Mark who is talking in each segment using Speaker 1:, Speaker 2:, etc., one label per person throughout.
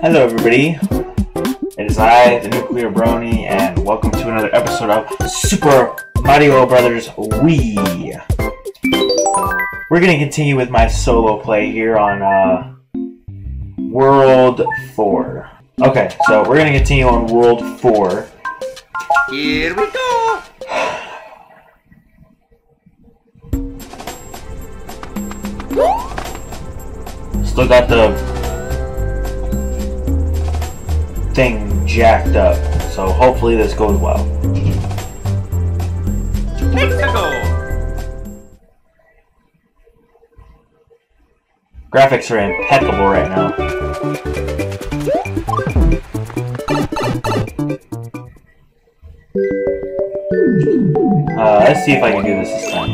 Speaker 1: Hello, everybody. It is I, the Nuclear Brony, and welcome to another episode of Super Mario Brothers Wii. We're gonna continue with my solo play here on uh, World 4. Okay, so we're gonna continue on World 4.
Speaker 2: Here we go!
Speaker 1: Still got the thing jacked up, so hopefully this goes well.
Speaker 2: Mexico!
Speaker 1: Graphics are impeccable right now. Uh, let's see if I can do this this time.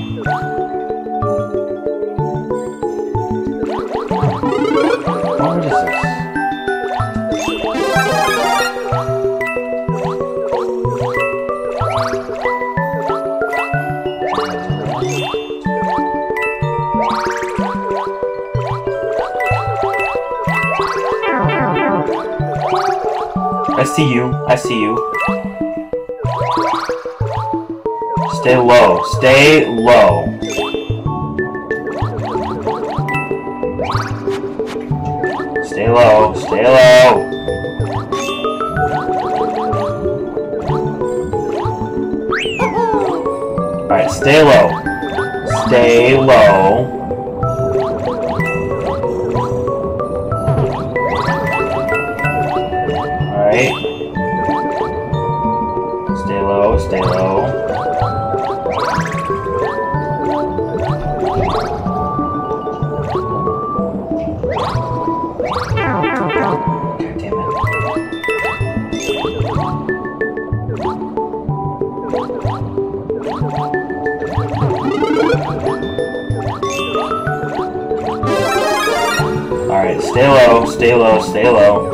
Speaker 1: I see you. I see you. Stay low. Stay low. Stay low. Stay low. Alright, stay low. Stay low. Stay low, stay low, stay low.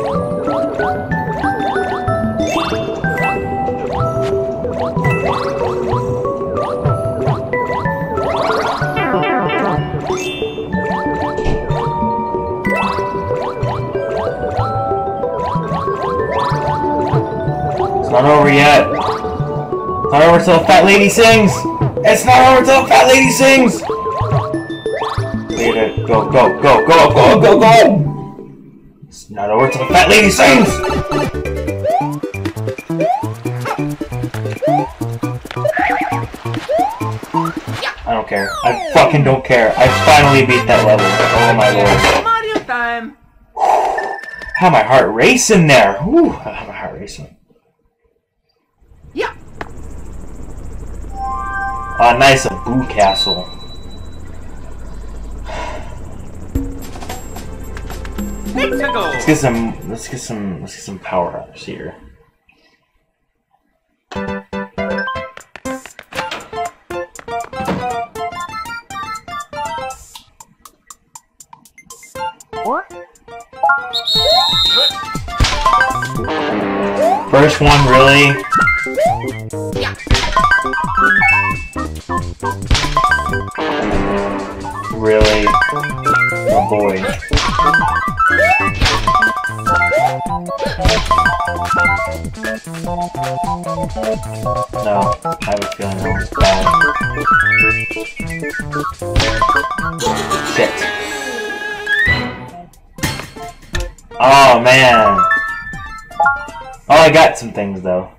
Speaker 1: It's not over yet. It's not over till fat lady sings. It's not over till fat lady sings. It. Go, go, go, go, go, go, go. Not over till the fat lady sings. I don't care. I fucking don't care. I finally beat that level. Oh my lord.
Speaker 2: Mario time!
Speaker 1: How my heart racing there. Whew, how my heart racing.
Speaker 2: Yeah!
Speaker 1: Ah, nice, a Boo Castle. Let's get some. Let's get some. Let's get some power ups here. First one, really? Really? Oh boy. No, I have a feeling that was bad. Shit. Oh man. Oh, I got some things though.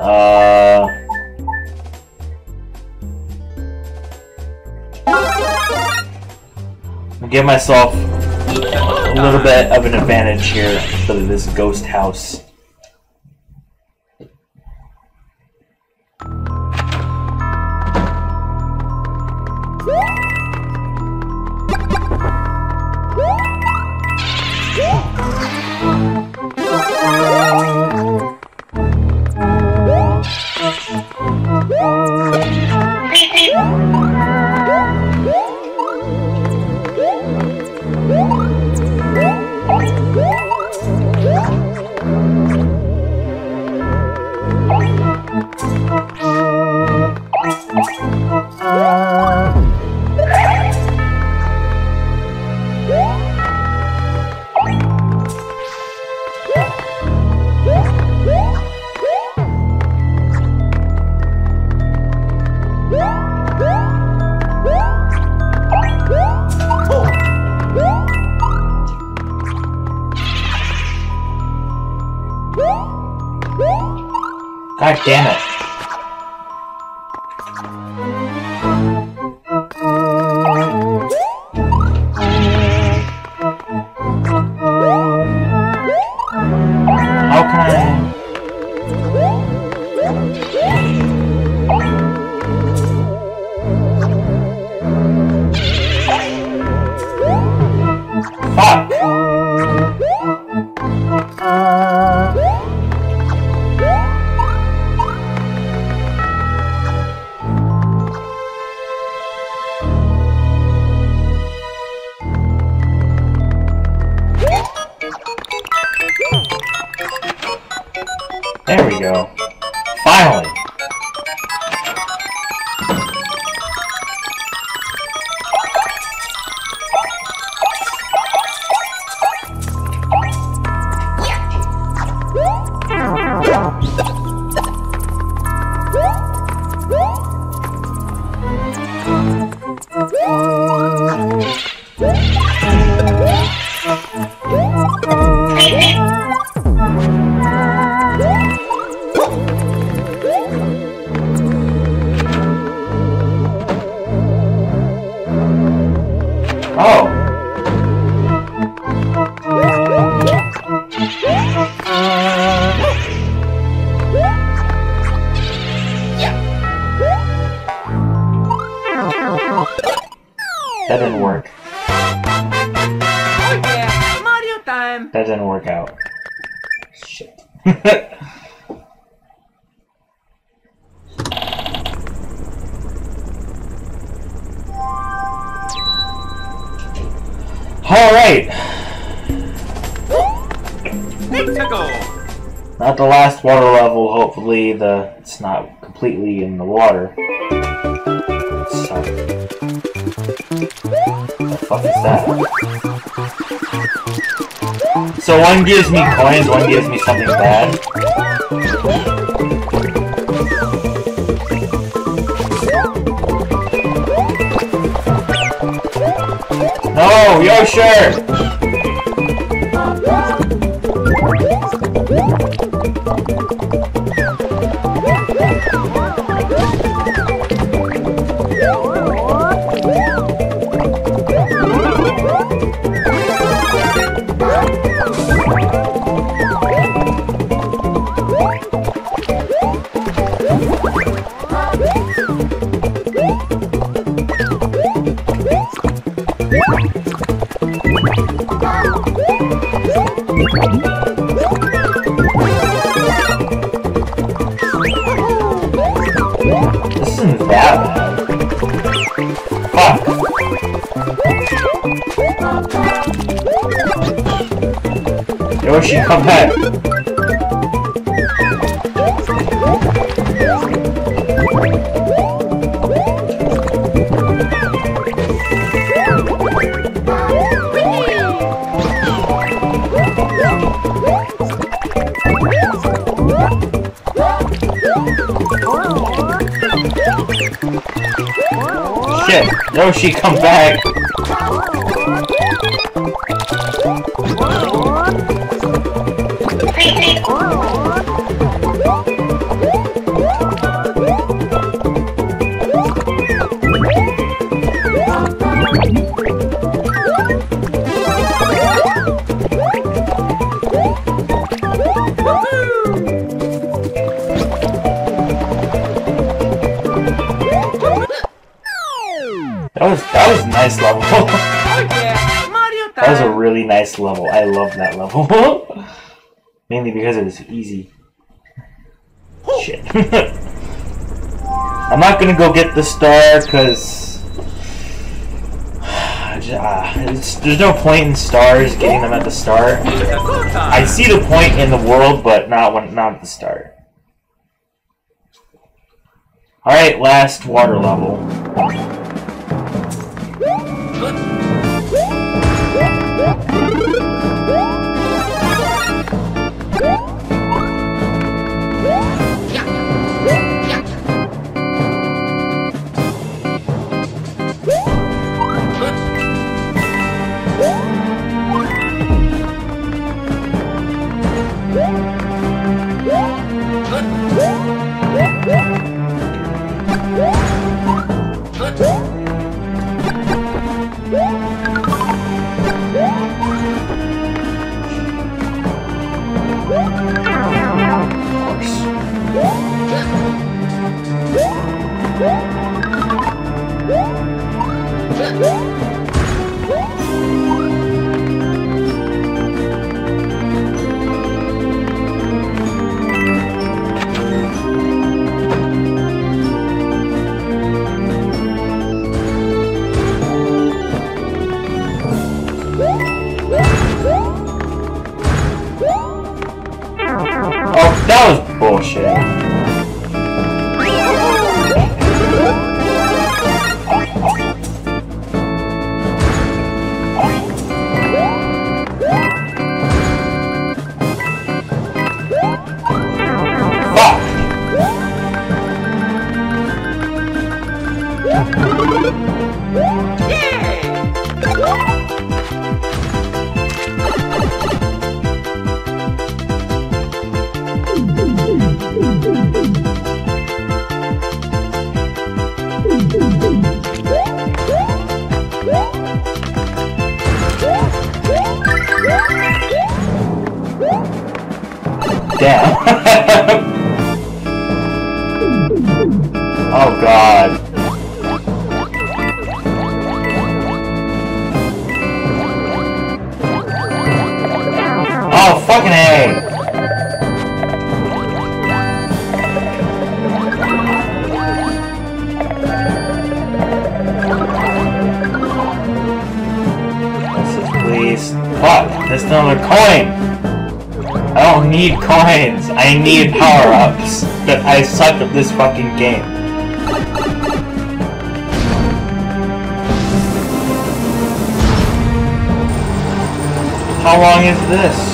Speaker 1: Uh. Give myself a little bit of an advantage here for this ghost house. There we go. Finally! Not the last water level, hopefully the it's not completely in the water. Suck. The fuck is that? So one gives me coins, one gives me something bad. No, Yosher! This Yoshi, come back. Shit. Yoshi, come back. I love that level. Mainly because it was easy. Shit. I'm not gonna go get the star because ah, there's no point in stars getting them at the start.
Speaker 2: Need to go time.
Speaker 1: I see the point in the world, but not when not at the start. All right, last water level. That Fuck! There's another coin! I don't need coins. I need power-ups. That I suck at this fucking game. How long is this?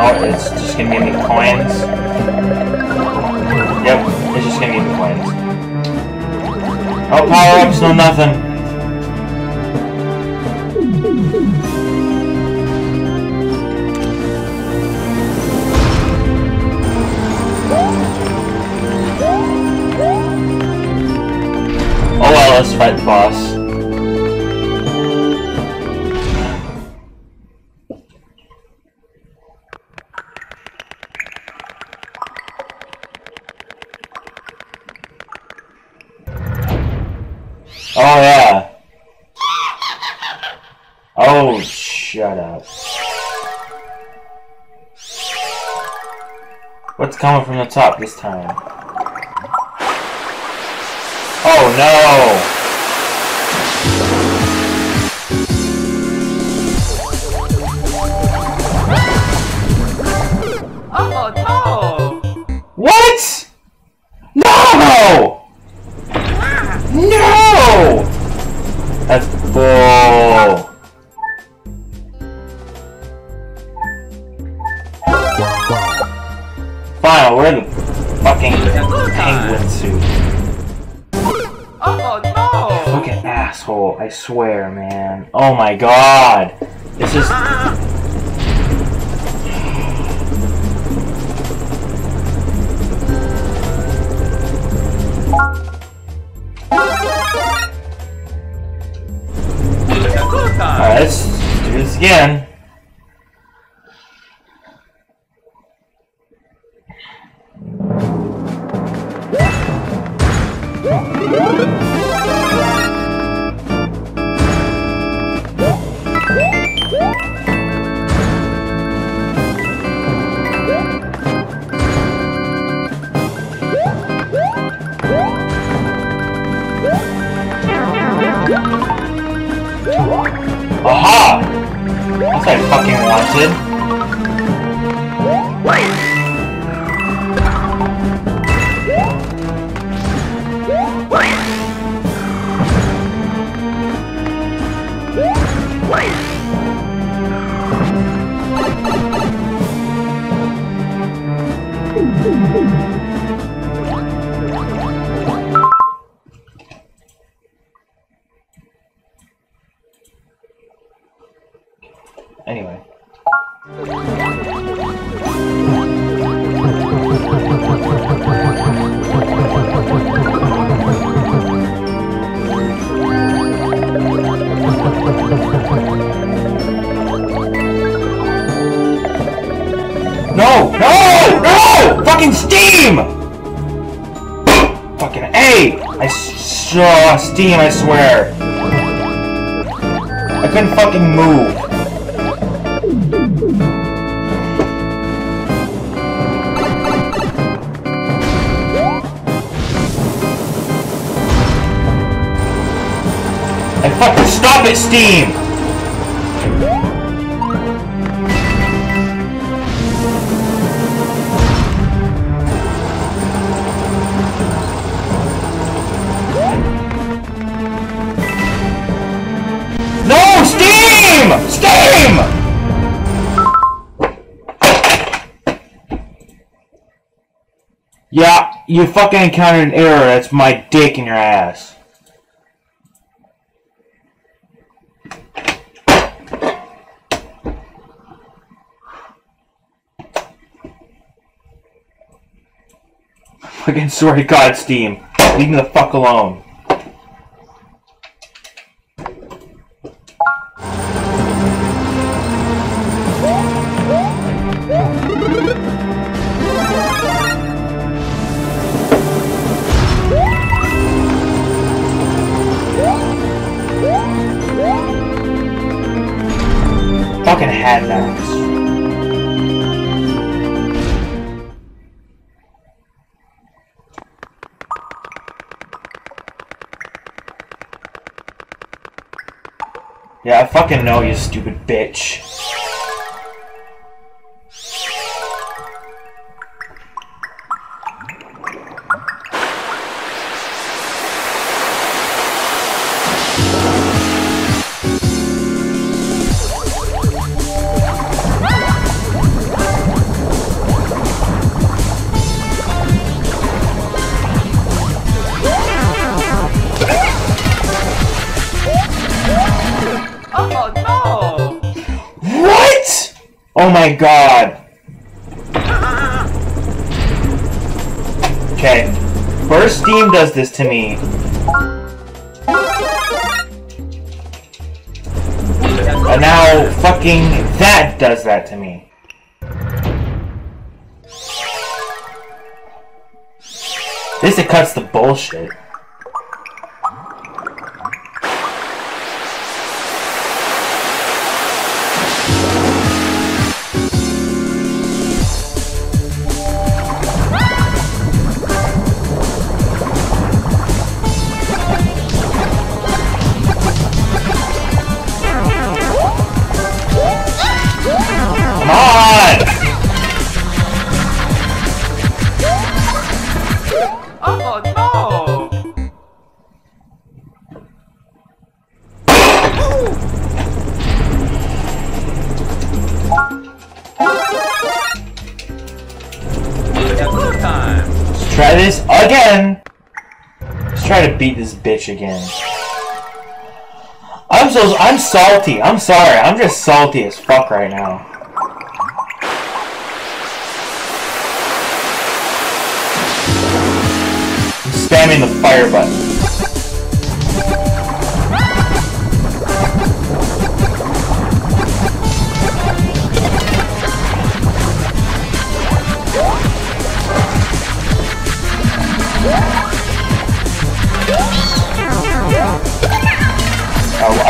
Speaker 1: No, it's just gonna give me coins. Yep, it's just gonna give me coins. Oh, power-ups, no nothing. Oh well, let's fight the boss. Top this time? Oh no!
Speaker 2: Oh no!
Speaker 1: What? No! No! God. This is. 15, I swear. I couldn't fucking move. And fucking stop it, Steam! You fucking encountered an error. That's my dick in your ass. Fucking to God, Steam. Leave me the fuck alone. Fucking hat max. Yeah, I fucking know you stupid bitch.
Speaker 2: Oh
Speaker 1: my god. Okay. First Steam does this to me. And now fucking that does that to me. This it cuts the bullshit. Bitch again. I'm so I'm salty. I'm sorry. I'm just salty as fuck right now. I'm spamming the fire button.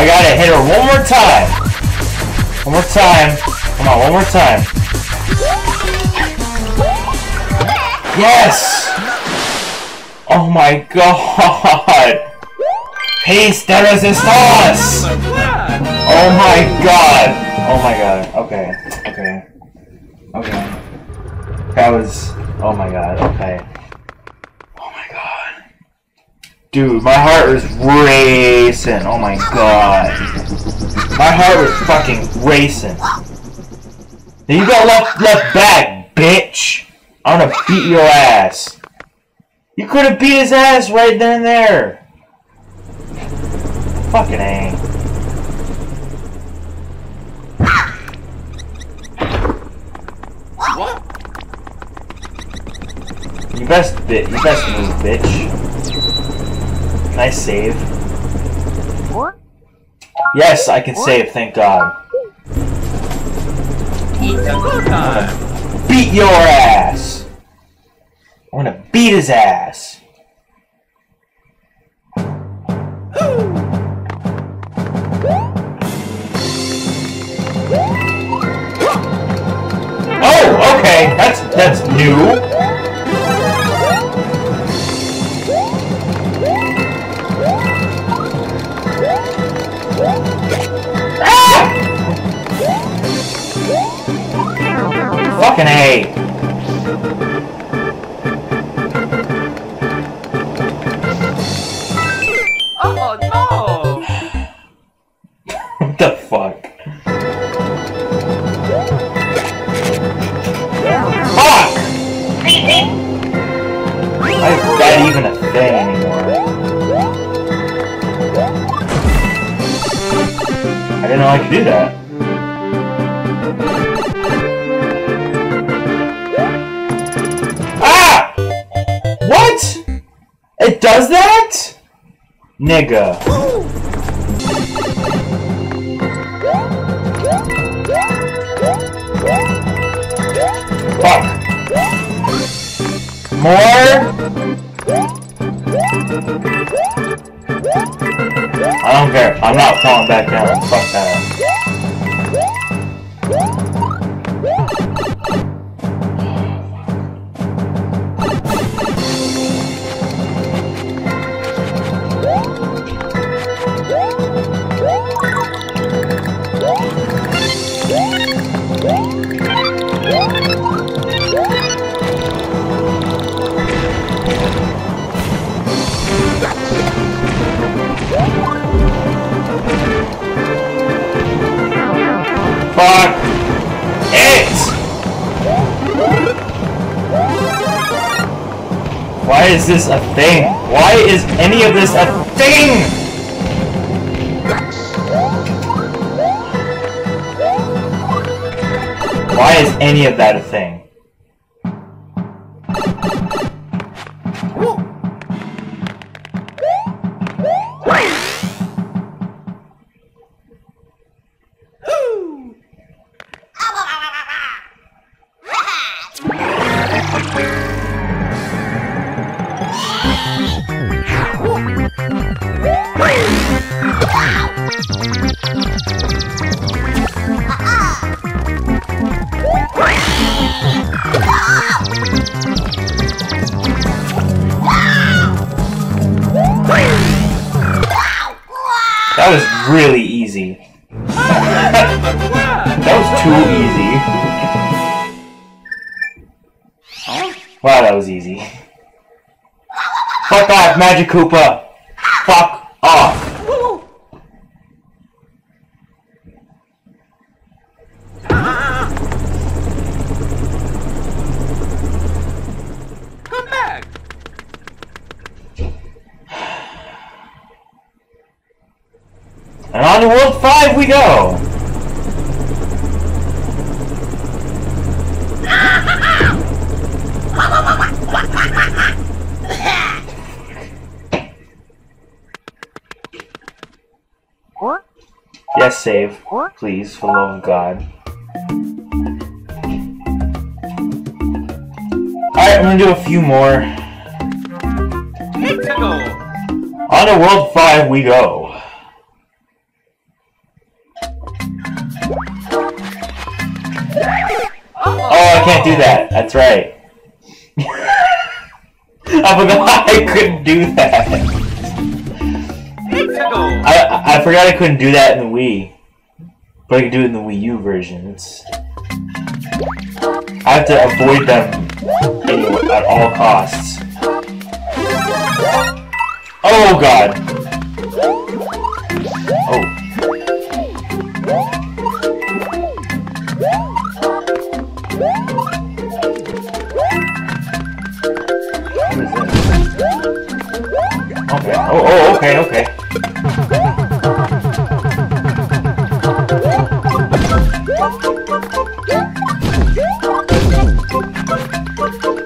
Speaker 1: I gotta hit her one more time. One more time. Come on, one more time. Yes! Oh my god! Pace de resistance! Oh my god! Oh my god. Okay. Okay. Okay. That was. Oh my god. Okay. Dude, my heart was racing. Oh my god. My heart was fucking racing. Then you got left left back, bitch. I'm gonna beat your ass. You could have beat his ass right then and there. Fucking A.
Speaker 2: What?
Speaker 1: You best bit. You best move, bitch. Nice save. Yes, I can save. Thank God.
Speaker 2: It's a good time.
Speaker 1: Beat your ass. I'm gonna beat his ass. Oh, okay. That's that's new. Fucking A. Nigga. This a thing? Why is any of this a thing? Why is any of that a thing? Was really easy. that was too easy. Wow, that was easy. Fuck off, Magic Koopa! Fuck off!
Speaker 2: Come back!
Speaker 1: And on to World 5 we go! Yes, save. Please, for the love of God. Alright, I'm gonna do a few more. On to World 5 we go. Can't do that. That's right. I forgot I couldn't do that. I, I forgot I couldn't do that in the Wii. But I can do it in the Wii U versions. I have to avoid them anyway, at all costs. Oh god! Oh, okay, okay.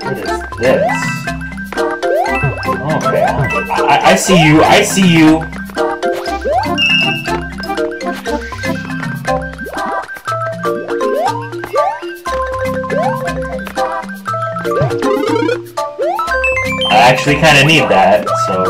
Speaker 1: What is this? Okay. I, I see you. I see you. I actually kind of need that, so.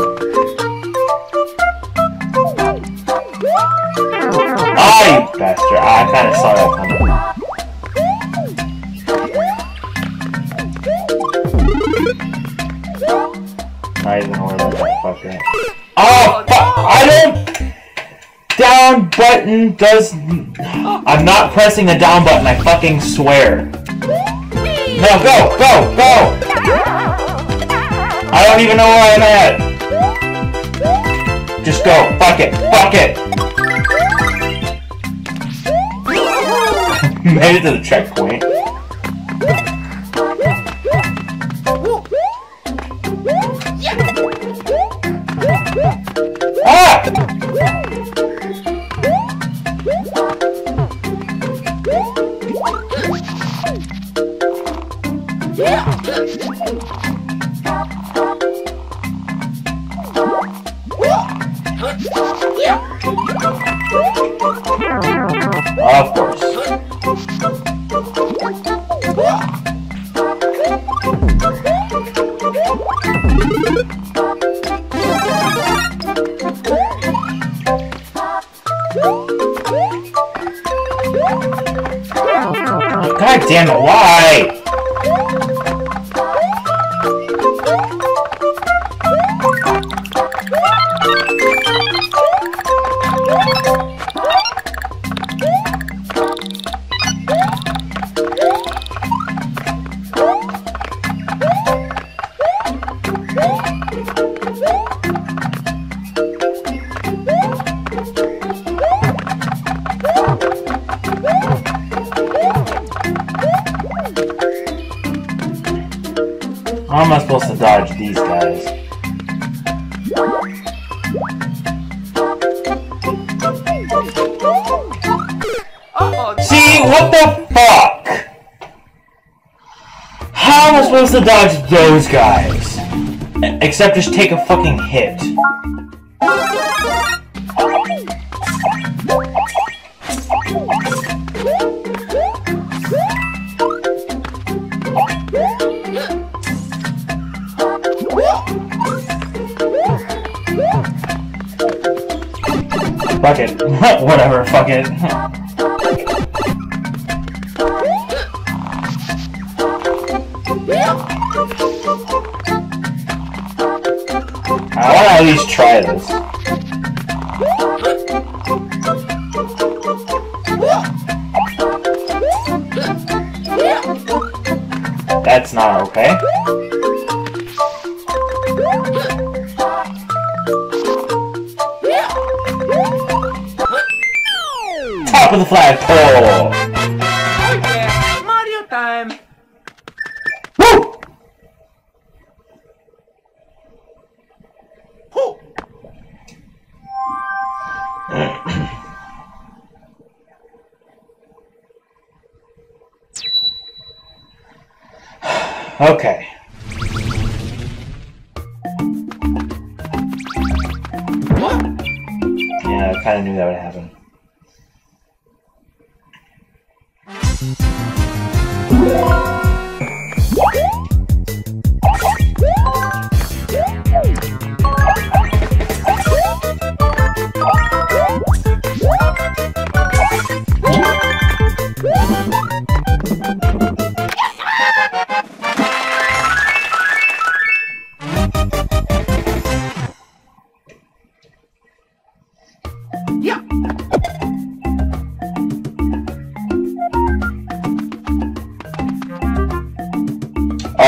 Speaker 1: Down button does. I'm not pressing the down button. I fucking swear. No, go, go, go. I don't even know where I'm at. Just go. Fuck it. Fuck it. Made it to the checkpoint. Dodge those guys? Except just take a fucking hit. Fuck it. Whatever, fuck it. I wanna at least try this. That's not okay. Top of the flagpole!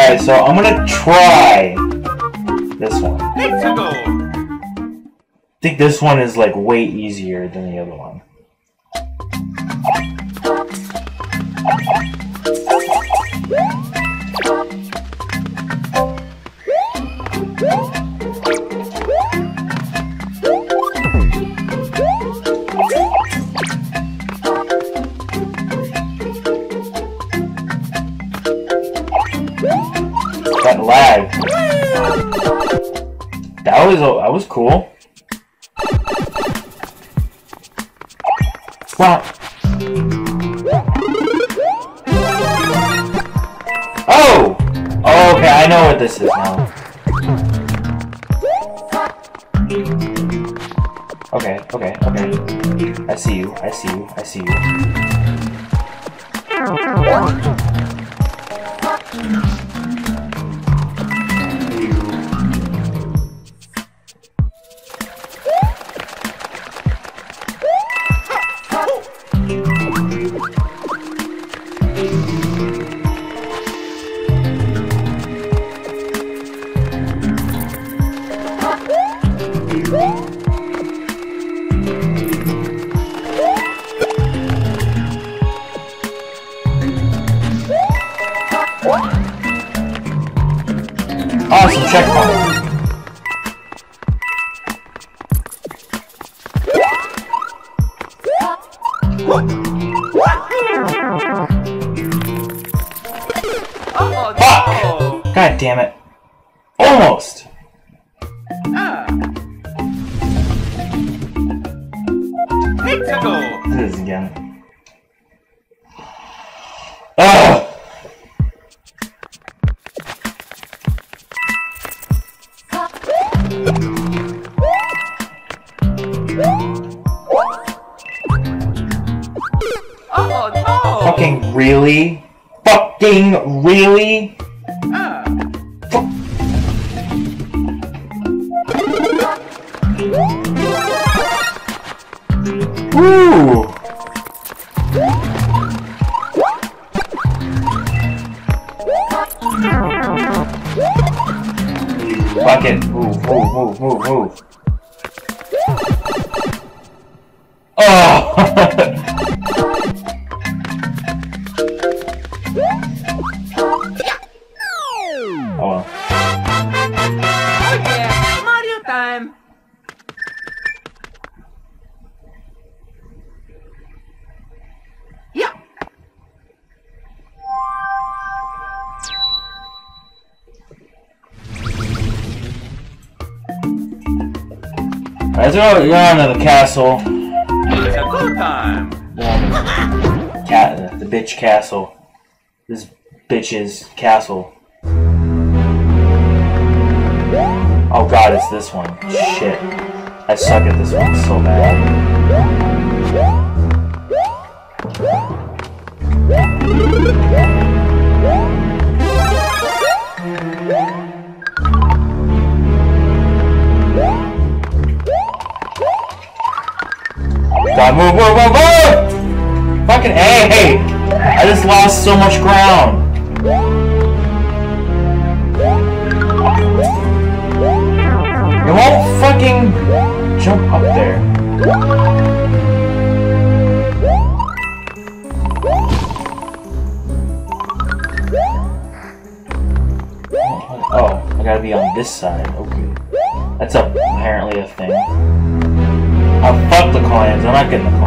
Speaker 1: Alright, so I'm gonna try this one. I think this one is like way easier than the other one. Awesome Fucking really? Woo! Fuck it. Move, move, move, move, move. Oh! Let's go go on to the castle.
Speaker 2: It's a Pixago time!
Speaker 1: The, cat, the bitch castle. This bitch's castle. Oh god, it's this one. Shit. I suck at this one so bad. God, move, move, move, move! Fucking A! Hey! I just lost so much ground. You won't fucking jump up there. Oh, I gotta be on this side. Okay. That's a, apparently a thing. Oh, fuck the coins. I'm not getting the coins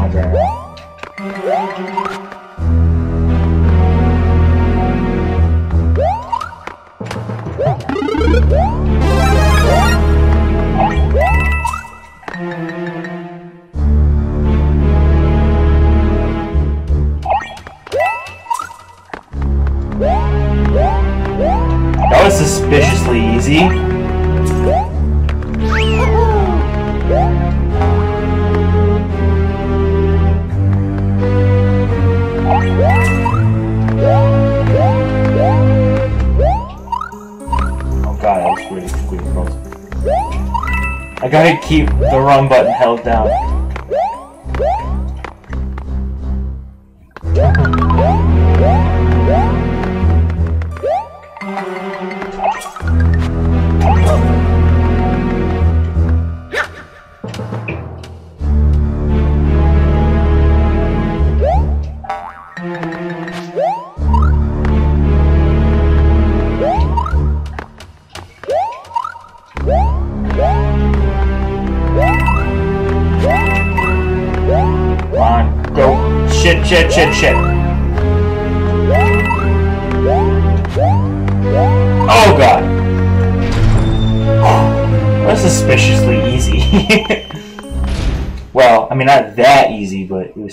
Speaker 1: I gotta keep the run button held down.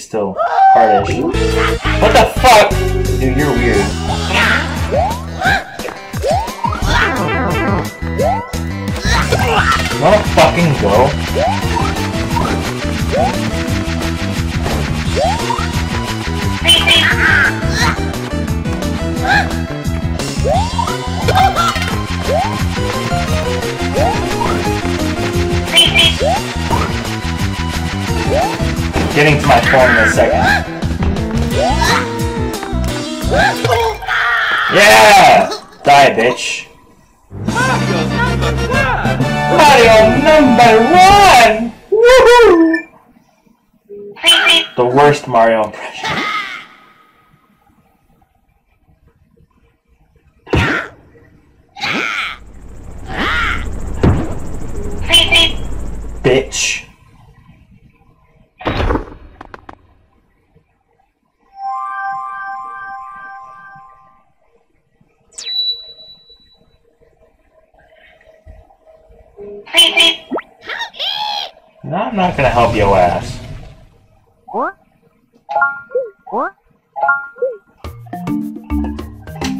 Speaker 1: Still hardish. What the fuck? Dude, you're weird. You wanna fucking go? Getting to my phone in a second. Yeah! Die, bitch.
Speaker 2: Mario number one!
Speaker 1: Mario number one! Woohoo! The worst Mario impression. Not gonna help your ass.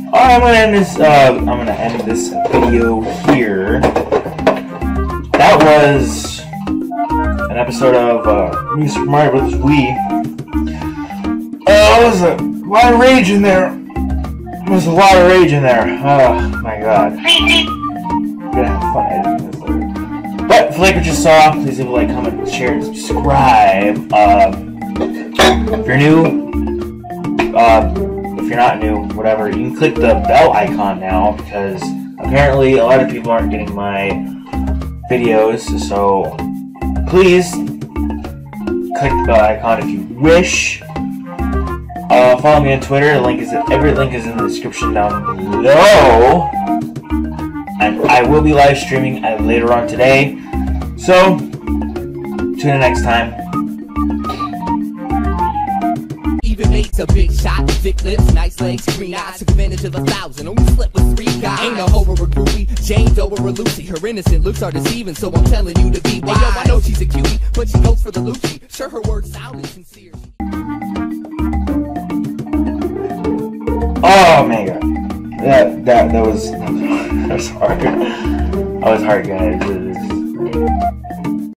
Speaker 1: Alright, I'm gonna end this. Uh, I'm gonna end this video here. That was an episode of uh, New Super Mario Bros. Wii. Uh, there was a lot of rage in there. There was a lot of rage in there. Oh my god. I'm gonna have fun editing this later. But if you like what you saw, please leave a like, comment, share, and subscribe. Um, if you're new, uh, if you're not new, whatever, you can click the bell icon now because apparently a lot of people aren't getting my videos. So please click the bell icon if you wish. Uh, follow me on Twitter. The link is every link is in the description down below. And I will be live streaming later on today. So tune in next time.
Speaker 3: Even mate's a big shot, thick lips, nice legs, green eyes, took advantage of a thousand, only slept with three guys. Ain't a hoe or a groupie, Jane Doe or a Lucy, her innocent looks are deceiving, so I'm telling you to be wise. Hey, yo, I know she's a cutie, but she goes for the Lucci, sure her words sound sincere.
Speaker 1: Oh man. That that that was that was hard. I was hard, guys. It was-